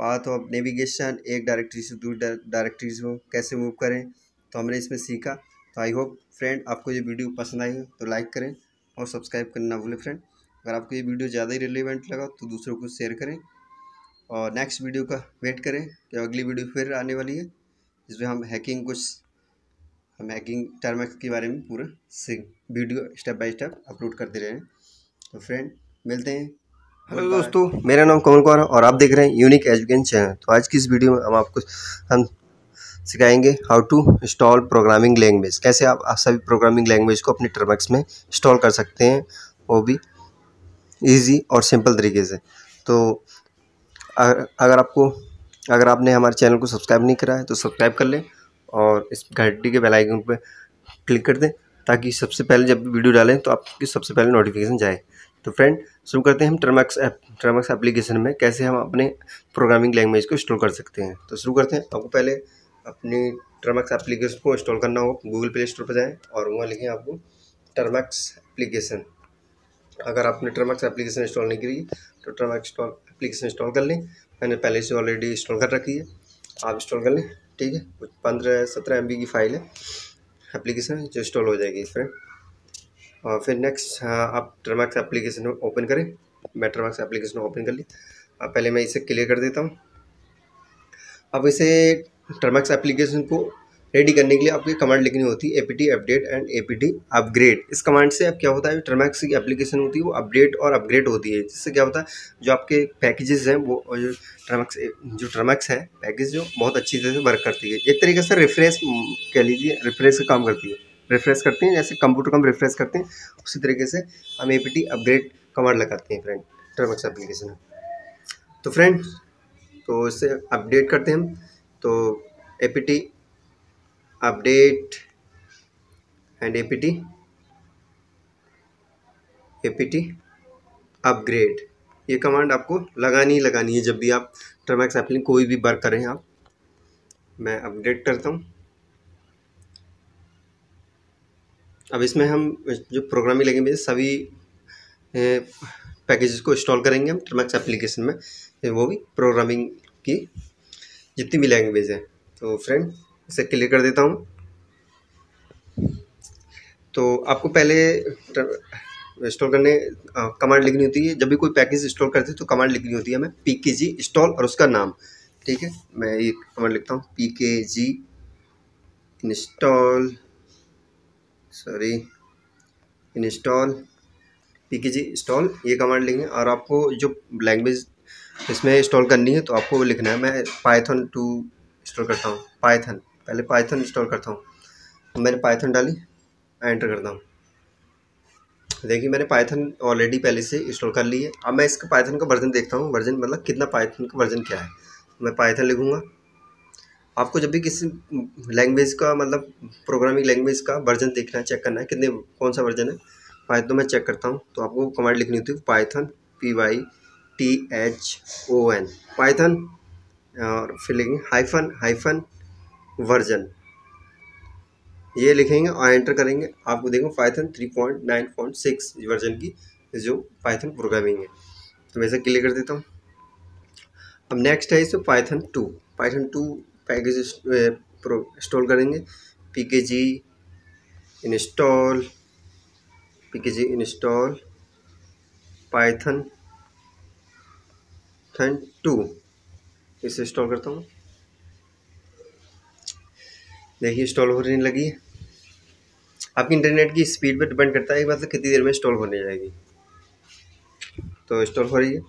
पाथ ऑफ़ नेविगेशन एक डायरेक्टरी से दूसरी डायरेक्टरीज को कैसे मूव करें तो हमने इसमें सीखा। तो आई होप फ्रेंड आपको ये वीडियो पसंद आई हो तो लाइक करें और सब्सक्राइब करना भूलें फ्रेंड अगर आपको ये वीडियो ज़्यादा ही रिलेवेंट लगा तो दूसरों को शेयर करें और नेक्स्ट वीडियो का वेट करें कि अगली वीडियो फिर आने वाली है। जिसमें हम हैकिंग कुछ हम हैकिंग टर्मक्स के बारे में पूरा सीख video step by step upload करते रहे तो फ्रेंड मिलते हैं। हेलो दोस्तों मेरा नाम कमल कुमार और आप देख रहे हैं यूनिक एजुकेशन चैनल तो आज की इस वीडियो में हम आपको हम सिखाएँगे how to install programming language कैसे आप, आप सभी प्रोग्रामिंग लैंग्वेज को अपने टर्मक्स में इंस्टॉल कर सकते हैं वो भी इजी और सिंपल तरीके से। तो अगर आपको अगर आपने हमारे चैनल को सब्सक्राइब नहीं करा है तो सब्सक्राइब कर लें और इस घंटी के बेल आइकन पर क्लिक कर दें, ताकि सबसे पहले जब वीडियो डालें तो आपकी सबसे पहले नोटिफिकेशन जाए। तो फ्रेंड शुरू करते हैं हम टर्मक्स ऐप टर्मक्स एप्लीकेशन में कैसे हम अपने प्रोग्रामिंग लैंग्वेज को इंस्टॉल कर सकते हैं। तो शुरू करते हैं। आपको पहले अपनी टर्मक्स एप्लीकेशन को इंस्टॉल करना हो गूगल प्ले स्टोर पर जाएँ और वहाँ लिखें आपको टर्मक्स एप्लीकेशन अगर आपने टर्मक्स एप्लीकेशन इंस्टॉल नहीं करी तो टर्मक्स एप्लीकेशन इंस्टॉल कर लें। मैंने पहले से ऑलरेडी इंस्टॉल कर रखी है। आप इंस्टॉल कर लें, ठीक है? कुछ पंद्रह, सत्रह एम की फ़ाइल है एप्लीकेशन जो इंस्टॉल हो जाएगी फ्रेंड और फिर नेक्स्ट आप ट्रमैक्स एप्लीकेशन ओपन करें। मैं ट्रमैक्स एप्लीकेशन ओपन कर ली। अब पहले मैं इसे क्लियर कर देता हूँ। अब इसे ट्रमैक्स एप्लीकेशन को रेडी करने के लिए आपको कमांड लिखनी होती है APT update and APT upgrade इस कमांड से अब क्या होता है? टर्मैक्स की एप्लीकेशन होती है, वो अपडेट और अपग्रेड होती है। जिससे क्या होता है? जो आपके पैकेजेस हैं, वो जो टर्मैक्स जो टर्मैक्स है पैकेज जो, बहुत अच्छी तरह से वर्क करती है। एक तरीके से रिफ्रेश कह लीजिए रिफ्रेश का काम करती है। रिफ्रेश करते हैं, जैसे कंप्यूटर को हम रिफ्रेश करते हैं, उसी तरीके से हम ए अपग्रेड कमांड लगाते हैं फ्रेंड टर्मैक्स एप्लीकेशन में। तो फ्रेंड तो इससे अपडेट करते हैं हम। तो A update and APT APT upgrade ये कमांड आपको लगानी ही लगानी है। जब भी आप टर्मैक्स एप्ली कोई भी वर्क करें आप, मैं अपडेट करता हूँ। अब इसमें हम जो प्रोग्रामिंग लगेंगे, सभी पैकेजेस को इंस्टॉल करेंगे हम टर्मैक्स एप्लीकेशन में। वो भी प्रोग्रामिंग की जितनी भी लैंग्वेज है। तो फ्रेंड इसे क्लियर कर देता हूँ। तो आपको पहले इंस्टॉल करने कमांड लिखनी होती है। जब भी कोई पैकेज इंस्टॉल करते हैं तो कमांड लिखनी होती है हमें पी के जी इंस्टॉल और उसका नाम। ठीक है? मैं ये कमांड लिखता हूँ। P K G install sorry install P K G install ये कमांड लेंगे और आपको जो लैंग्वेज इसमें इंस्टॉल करनी है तो आपको लिखना है। मैं पाइथन टू इंस्टॉल करता हूँ। पाइथन पहले पाइथन इंस्टॉल करता हूँ। मैंने पाइथन डाली एंटर करता हूँ। देखिए, मैंने पाइथन ऑलरेडी पहले से इंस्टॉल कर ली है। अब मैं इसका पाइथन का वर्जन देखता हूँ। वर्जन मतलब कितना पाइथन का वर्जन क्या है। मैं पाइथन लिखूँगा। आपको जब भी किसी लैंग्वेज का मतलब प्रोग्रामिंग लैंग्वेज का वर्जन देखना है चेक करना है, कितने, कौन सा वर्जन है पाइथन तो मैं चेक करता हूँ। तो आपको कमांड लिखनी होती है Python P Y T H O N Python और फिर लिखेंगे हाइफन हाइफन वर्जन। ये लिखेंगे और एंटर करेंगे। आपको देखो Python three point nine point six version की, जो पाइथन प्रोग्रामिंग है। तो मैं इसे क्लियर कर देता हूँ। अब नेक्स्ट है इसमें Python two Python two package install करेंगे P K G install P K G install Python थन टू इसे इंस्टॉल करता हूँ। देखिए इंस्टॉल होने लगी। आपकी इंटरनेट की स्पीड पर डिपेंड करता है मतलब कितनी देर में इंस्टॉल होने जाएगी। तो इंस्टॉल हो रही है।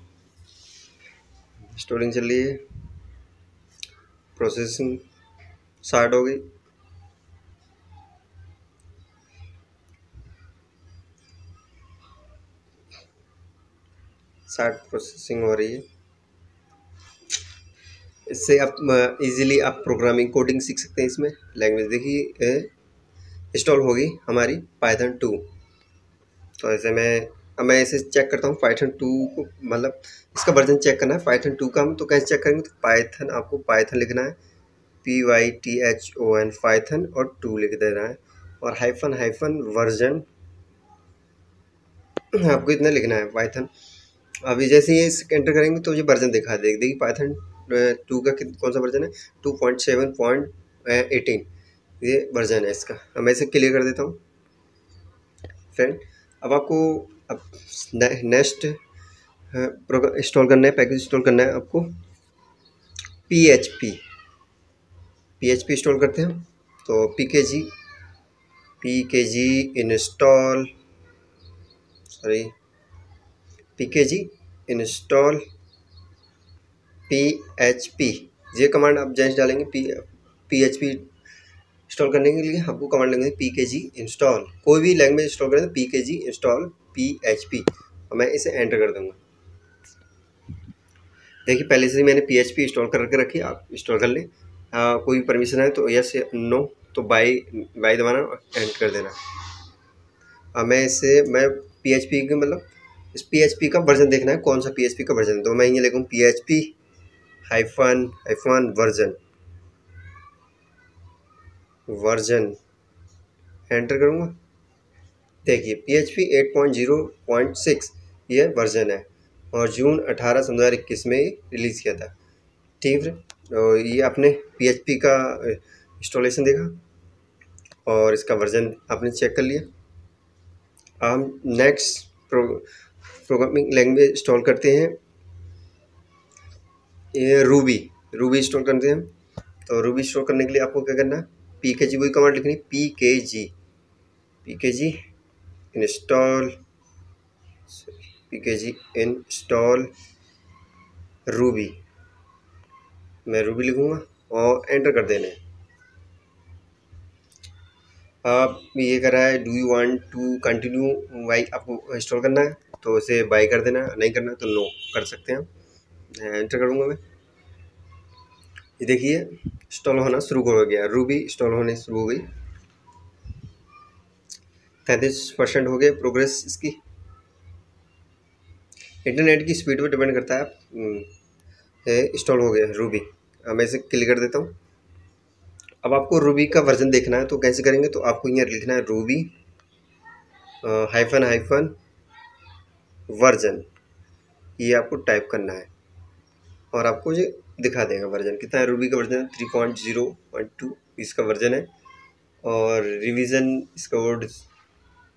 इंस्टॉलिंग चल रही है। प्रोसेसिंग स्टार्ट हो गई। स्टार्ट प्रोसेसिंग हो रही है। इससे आप इजीली आप प्रोग्रामिंग कोडिंग सीख सकते हैं इसमें। लैंग्वेज देखिए इंस्टॉल होगी हमारी पाइथन टू तो ऐसे मैं, अब मैं इसे चेक करता हूँ पाइथन टू को मतलब इसका वर्जन चेक करना है। पाइथन टू का हम तो कैसे चेक करेंगे? तो पाइथन आपको पाइथन लिखना है। P Y T H O N Python और टू लिख देना है। और हाइफन हाइफन वर्जन आपको इतना लिखना है पाइथन अभी जैसे ये एंटर करेंगे तो ये वर्जन दिखा देगी। पाइथन टू का कौन सा वर्जन है? Two point seven point eighteen ये वर्जन है इसका। अब मैं इसे क्लियर कर देता हूँ। फ्रेंड अब आपको अब नेक्स्ट इंस्टॉल करना है पैकेज इंस्टॉल करना है आपको। P H P P H P install करते हैं तो P K G P K जी install sorry P K G install P H P ये कमांड आप जैसे डालेंगे P P H P install करने के लिए आपको कमांड लेंगे पी के जी इंस्टॉल कोई भी लैंग्वेज इंस्टॉल करें तो P K G install P H P और मैं इसे एंटर कर दूँगा। देखिए, पहले से ही मैंने पी एच पी इंस्टॉल करके रखी, आप इंस्टॉल कर लें। कोई परमिशन है तो यस नो तो बाई बाई दबाना और एंटर कर देना। अब मैं इसे, मैं पी एच पी के मतलब इस पी एच पी का वर्जन देखना है, कौन सा पी एच पी का वर्जन तो मैं ये लिखूँ P H P hyphen hyphen version. Version. Enter करूँगा। देखिए P H P eight point zero point six ये वर्जन है और जून अठारह सन दो इक्कीस में रिलीज़ किया था। ठीक है? तो ये आपने पी एच पी का इंस्टॉलेशन देखा और इसका वर्जन आपने चेक कर लिया। हम next pro programming language install करते हैं। ये रूबी रूबी इंस्टॉल करते हैं तो रूबी इंस्टॉल करने के लिए आपको क्या करना है? पी के जी वही कमांड लिखनी। पी के जी पी के G install P K G install Ruby मैं रूबी लिखूँगा और एंटर कर देने आप ये कर रहा है do you want to continue Y आपको इंस्टॉल करना है तो उसे बाई कर देना नहीं करना तो नो कर सकते हैं एंटर करूँगा मैं। ये देखिए इंस्टॉल होना शुरू हो गया। रूबी इंस्टॉल होने शुरू हो गई। तैंतीस परसेंट हो गए प्रोग्रेस इसकी। इंटरनेट की स्पीड पर डिपेंड करता है। इंस्टॉल हम्म, हो गया रूबी मैं इसे क्लिक कर देता हूँ। अब आपको रूबी का वर्जन देखना है तो कैसे करेंगे? तो आपको यहाँ लिखना है रूबी हाइफन हाइफन वर्जन ये आपको टाइप करना है। और आपको ये दिखा देगा वर्जन कितना है रूबी का version three point zero point two इसका वर्जन है। और रिवीजन इसका word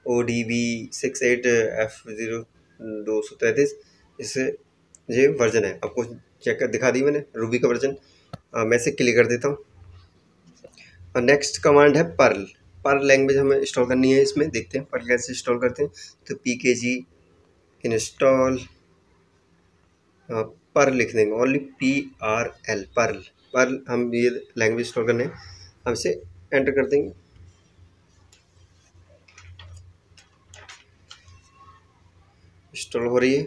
O D B six eight F zero दो सौ तैंतीस इससे ये वर्जन है। आपको चेक कर दिखा दी मैंने रूबी का वर्जन आ, मैं इसे क्लिक कर देता हूँ। और नेक्स्ट कमांड है पर्ल पर्ल लैंग्वेज हमें इंस्टॉल करनी है इसमें। देखते हैं पर्ल कैसे इंस्टॉल करते हैं। तो पी के जी इंस्टॉल पर लिख देंगे only P R L Perl Perl हम ये लैंग्वेज इंस्टॉल करने हम इसे एंटर कर देंगे। इंस्टॉल हो रही है।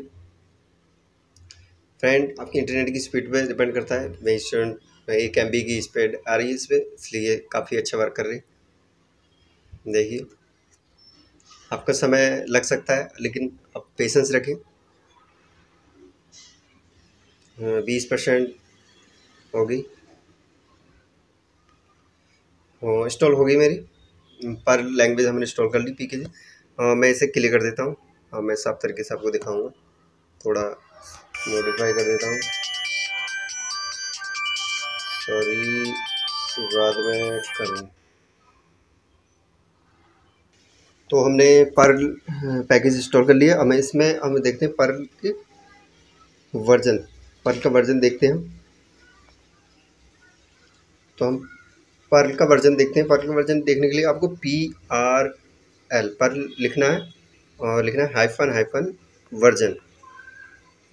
फ्रेंड आपकी इंटरनेट की स्पीड पे डिपेंड करता है। मैं एक एमबी की स्पीड आ रही है इस पर इसलिए काफ़ी अच्छा वर्क कर रही है। देखिए, आपका समय लग सकता है, लेकिन आप पेशेंस रखें। बीस परसेंट होगी। इंस्टॉल हो गई मेरी। पर लैंग्वेज हमने इंस्टॉल कर ली पी के जी। मैं इसे क्लियर कर देता हूँ। हाँ मैं साफ़ तरीके से आपको दिखाऊँगा। थोड़ा मॉडिफाई कर देता हूँ। सॉरी बाद में करूँ। तो हमने पर पैकेज इंस्टॉल कर लिया। हमें इसमें हम देखते हैं पर के वर्जन पर का वर्जन देखते हैं तो हम पर्ल का वर्जन देखते हैं। पर्ल का वर्जन देखने के लिए आपको पी आर एल पर लिखना है और लिखना है हाइफन हाइफन वर्जन।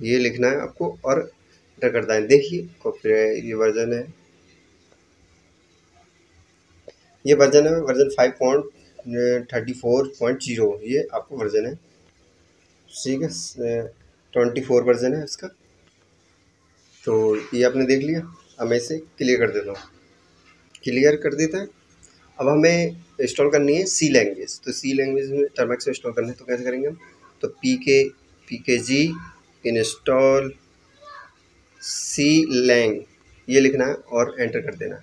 ये लिखना है आपको और एंटर करता है। देखिए, कॉपी ये वर्जन है। ये वर्जन है, version five point thirty four point zero. ये आपको वर्जन है। ठीक है, ट्वेंटी फोर वर्जन है इसका। तो ये आपने देख लिया। अब मैं इसे क्लियर कर देता हूँ। क्लियर कर देता है। अब हमें इंस्टॉल करनी है सी लैंग्वेज तो सी लैंग्वेज में टर्मैक्स इंस्टॉल करना है तो कैसे करेंगे हम? तो पी के पी के जी इंस्टॉल सी लैंग ये लिखना है और एंटर कर देना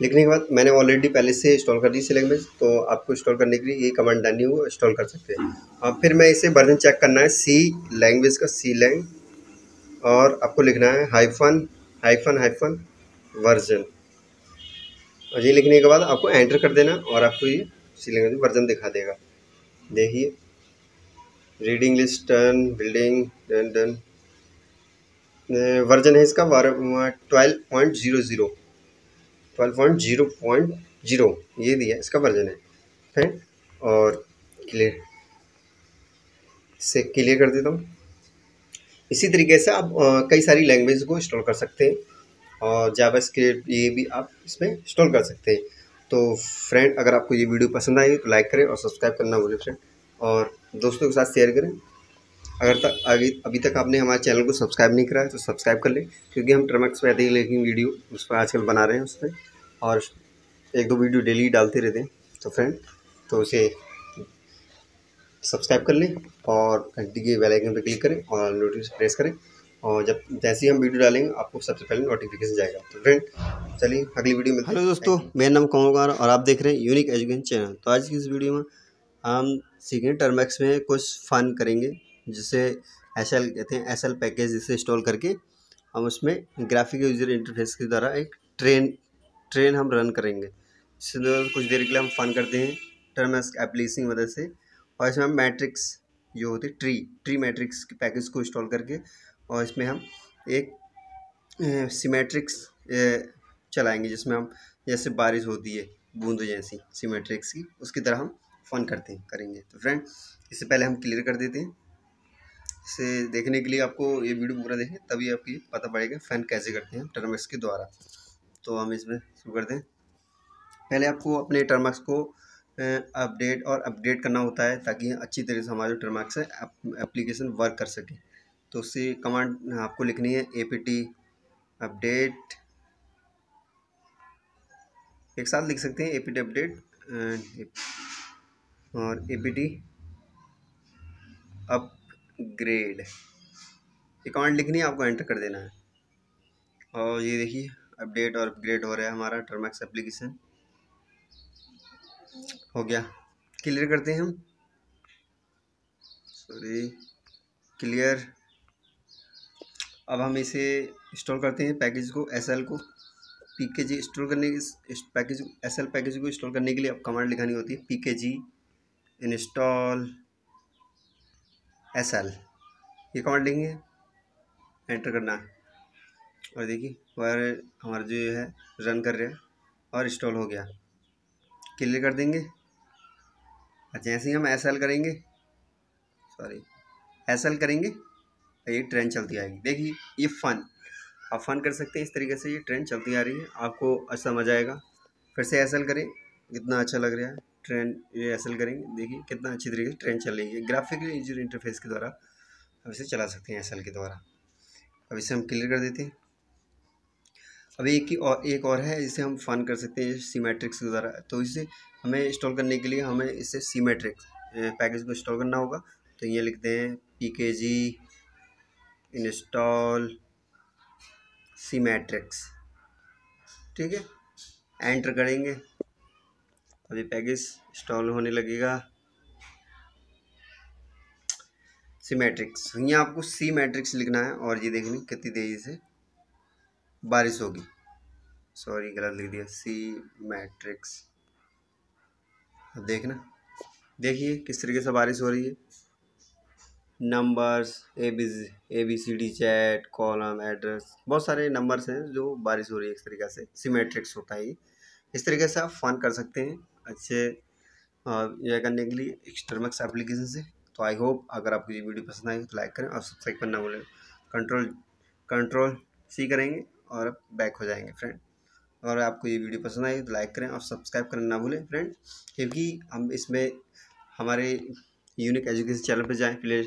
लिखने के बाद मैंने ऑलरेडी पहले से इंस्टॉल कर दी सी लैंग्वेज तो आपको इंस्टॉल करने के लिए ये कमांड डालनी हो इंस्टॉल कर सकते हैं। अब फिर मैं इसे वर्जन चेक करना है। सी लैंग्वेज का सी लैंग और आपको लिखना है हाइफन हाइफन हाइफन वर्जन। और ये लिखने के बाद आपको एंटर कर देना और आपको ये सी लैंग्वेज वर्जन दिखा देगा। देखिए, reading list, turn, building, done done. Version है इसका twelve point zero zero. Twelve point zero point zero, ये दिया इसका वर्जन है। फ्रेंड और क्लियर। से क्लियर कर देता हूँ। इसी तरीके से आप कई सारी लैंग्वेज को इंस्टॉल कर सकते हैं। और जावा स्क्रिप्ट ये भी आप इसमें इंस्टॉल कर सकते हैं। तो फ्रेंड अगर आपको ये वीडियो पसंद आई तो लाइक करें और सब्सक्राइब करना भूलें फ्रेंड और दोस्तों के साथ शेयर करें। अगर तक, अभी अभी तक आपने हमारे चैनल को सब्सक्राइब नहीं करा है तो सब्सक्राइब कर लें। क्योंकि हम ट्रमक्स पर आते लेकिन वीडियो उस पर आजकल बना रहे हैं उस पर और एक दो वीडियो डेली डालते रहते हैं। तो फ्रेंड तो उसे सब्सक्राइब कर लें और घंटी के बेल आइकन पर क्लिक करें और नोटिफिकेशन प्रेस करें। और जब जैसे ही हम वीडियो डालेंगे आपको सबसे पहले नोटिफिकेशन जाएगा। तो फ्रेंड चलिए अगली वीडियो में हेलो दोस्तों मेरा नाम कमल कुमार और आप देख रहे हैं यूनिक एजुकेशन चैनल तो आज की इस वीडियो में हम सीखें टर्मैक्स में कुछ फ़न करेंगे जिसे एस एल कहते हैं एस एल पैकेज जिसे इंस्टॉल करके हम उसमें ग्राफिक यूज़र इंटरफेस के द्वारा एक ट्रेन ट्रेन हम रन करेंगे। इससे कुछ देर के लिए हम फ़न करते हैं। टर्मैक्स एप्लीकेशन की मदद से और इसमें हम मैट्रिक्स जो होती है, ट्री ट्री मैट्रिक्स के पैकेज को इंस्टॉल करके और इसमें हम एक सीमेट्रिक्स चलाएँगे, जिसमें हम जैसे बारिश होती है, बूंद जैसी सीमेट्रिक्स की, उसकी तरह हम फ़न करते हैं, करेंगे। तो फ्रेंड इससे पहले हम क्लियर कर देते हैं। इसे देखने के लिए आपको ये वीडियो पूरा देखें, तभी आपकी पता पड़ेगा फ़ैन कैसे करते हैं टर्मक्स के द्वारा। तो हम इसमें शुरू करते हैं। पहले आपको अपने टर्मक्स को अपडेट और अपडेट करना होता है ताकि अच्छी तरह से हमारे टर्मक्स है एप्लीकेशन वर्क कर सके। तो उससे कमांड आपको लिखनी है ए पी टी अपडेट एक साथ लिख सकते हैं ए पी टी अपडेट और ए पी टी अपग्रेड ये कमांड लिखनी है, आपको एंटर कर देना है। और ये देखिए अपडेट और अपग्रेड हो रहा है हमारा टर्मैक्स एप्लीकेशन हो गया। क्लियर करते हैं हम। सॉरी क्लियर अब हम इसे इंस्टॉल करते हैं पैकेज को एसएल को। पी के जी इंस्टॉल करने की पैकेज एस एल पैकेज को इंस्टॉल करने के लिए अब कमांड लिखानी होती है। P K G install S L ये कमांड लिखेंगे। एंटर करना। है और देखिए वायर हमारा जो है रन कर रहा है और इंस्टॉल हो गया। क्लियर कर देंगे? जैसे ही हम एस एल करेंगे सॉरी एसल करेंगे तो ये ट्रेन चलती आएगी। देखिए, ये फ़न आप फ़न कर सकते हैं, इस तरीके से ये ट्रेन चलती आ रही है। आपको अच्छा मज़ा आएगा। फिर से एसल करें, कितना अच्छा लग रहा है। ट्रेन ये एसल करेंगे, देखिए कितना अच्छी तरीके से ट्रेन चल रही है। ग्राफिकली यूज़र इंटरफेस के द्वारा, हम इसे चला सकते हैं एसल के द्वारा। अब इसे हम क्लियर कर देते हैं। अब एक ही और, एक और है जिसे हम फ़न कर सकते हैं सीमेट्रिक्स के द्वारा तो इसे हमें इंस्टॉल करने के लिए हमें इसे सीमेट्रिक्स पैकेज को इंस्टॉल करना होगा। तो ये लिखते हैं पी के जी इंस्टॉल सीमेट्रिक्स ठीक है? एंटर करेंगे। अभी पैकेज इंस्टॉल होने लगेगा। सीमेट्रिक्स यहाँ आपको सी मैट्रिक्स लिखना है, और ये देखनी कितनी तेज़ी से बारिश होगी। सॉरी गलत लिख दिया। सी मैट्रिक्स अब देखना। देखिए, किस तरीके से बारिश हो रही है। Numbers A B A B C D chat column address बहुत सारे नंबर्स हैं जो बारिश हो रही है इस तरीके से। सीमेट्रिक्स होता है ये। इस तरीके से आप फन कर सकते हैं अच्छे यह करने के लिए एक्सटर्मक्स एप्लीकेशन से। तो आई होप अगर आपको ये वीडियो पसंद आई तो लाइक करें और सब्सक्राइब करना बोलें कंट्रोल कंट्रोल सी करेंगे। और बैक हो जाएँगे फ्रेंड अगर आपको ये वीडियो पसंद आई तो लाइक करें और सब्सक्राइब करना ना भूलें फ्रेंड क्योंकि हम इसमें हमारे यूनिक एजुकेशन चैनल पर जाएँ प्ले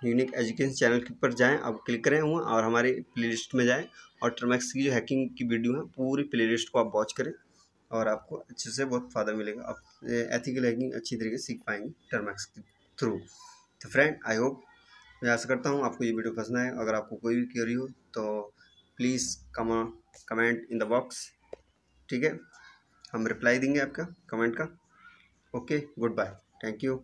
यूनिक एजुकेशन चैनल पर जाएँ आप क्लिक करें हुआ और हमारे प्ले लिस्ट में जाएँ और टर्मैक्स की जो हैकिंग की वीडियो है, पूरी प्ले लिस्ट को आप वॉच करें और आपको अच्छे से बहुत फ़ायदा मिलेगा। आप एथिकल हैकिंग अच्छी तरीके से सीख पाएँगे टर्मैक्स के थ्रू तो फ्रेंड आई होप मैं आशा करता हूँ आपको ये वीडियो पसंद आए। अगर आपको कोई भी क्वेरी हो तो प्लीज़ कमा कमेंट इन द बॉक्स ठीक है? हम रिप्लाई देंगे आपका कमेंट का। Okay good bye thank you